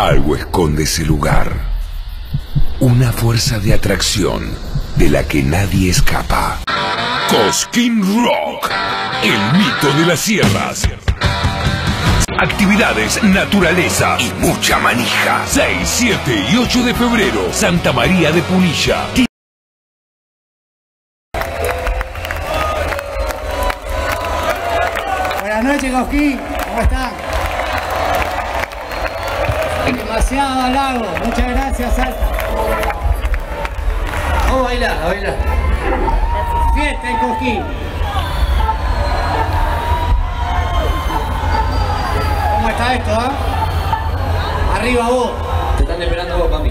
Algo esconde ese lugar. Una fuerza de atracción de la que nadie escapa. Cosquín Rock, el mito de las sierras. Actividades, naturaleza y mucha manija. 6, 7 y 8 de febrero, Santa María de Punilla. Buenas noches, Cosquín. ¿Cómo están? Demasiado halago. Muchas gracias, Salta. Vamos a bailar, a bailar. Fiesta en Cosquín. ¿Cómo está esto, ah? Arriba vos. Te están esperando vos, papi.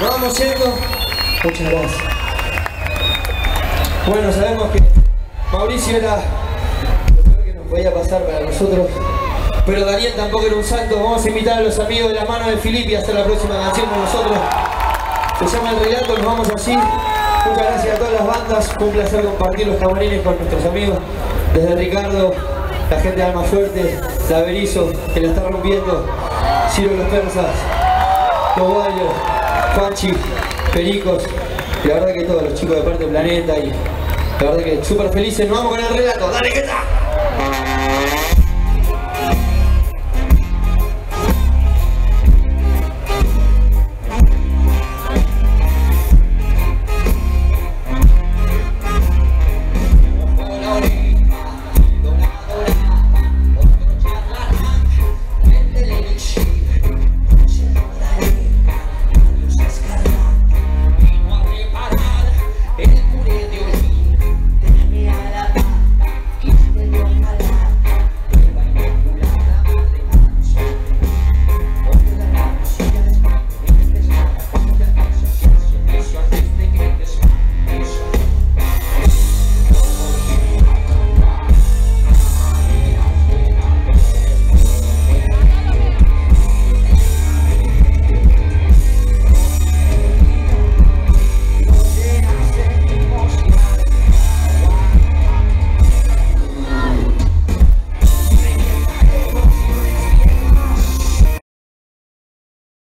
Nos vamos yendo. Muchas gracias. Bueno, sabemos que Mauricio era lo peor que nos podía pasar para nosotros. Pero Daniel tampoco era un santo. Vamos a invitar a los amigos de la mano de Filipe a hacer la próxima canción con nosotros. Se llama El Relato, nos vamos así. Muchas gracias a todas las bandas. Fue un placer compartir los camarines con nuestros amigos. Desde Ricardo, la gente de Alma Fuerte, la Berizo, que la está rompiendo. Ciro Los Persas, Los Guayos, Juanchi, Pericos, la verdad que todos los chicos de parte del planeta y la verdad que súper felices. Nos vamos con el relato. ¡Dale que está!